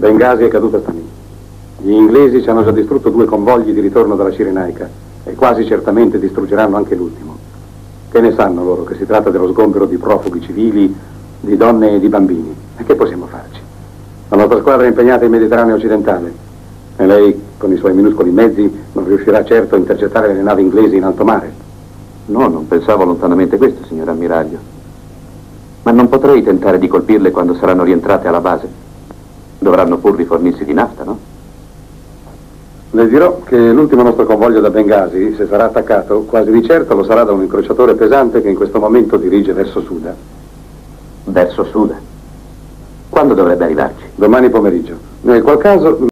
Bengasi è caduta stamani. Gli inglesi ci hanno già distrutto due convogli di ritorno dalla Cirenaica e quasi certamente distruggeranno anche l'ultimo. Che ne sanno loro che si tratta dello sgombero di profughi civili, di donne e di bambini? E che possiamo farci? La nostra squadra è impegnata in Mediterraneo occidentale e lei, con i suoi minuscoli mezzi, non riuscirà certo a intercettare le navi inglesi in alto mare. No, non pensavo lontanamente questo, signor ammiraglio. Ma non potrei tentare di colpirle quando saranno rientrate alla base. Dovranno pur rifornirsi di nafta, no? Le dirò che l'ultimo nostro convoglio da Bengasi, se sarà attaccato, quasi di certo lo sarà da un incrociatore pesante che in questo momento dirige verso Suda. Verso sud. Quando dovrebbe arrivarci? Domani pomeriggio. Nel qual caso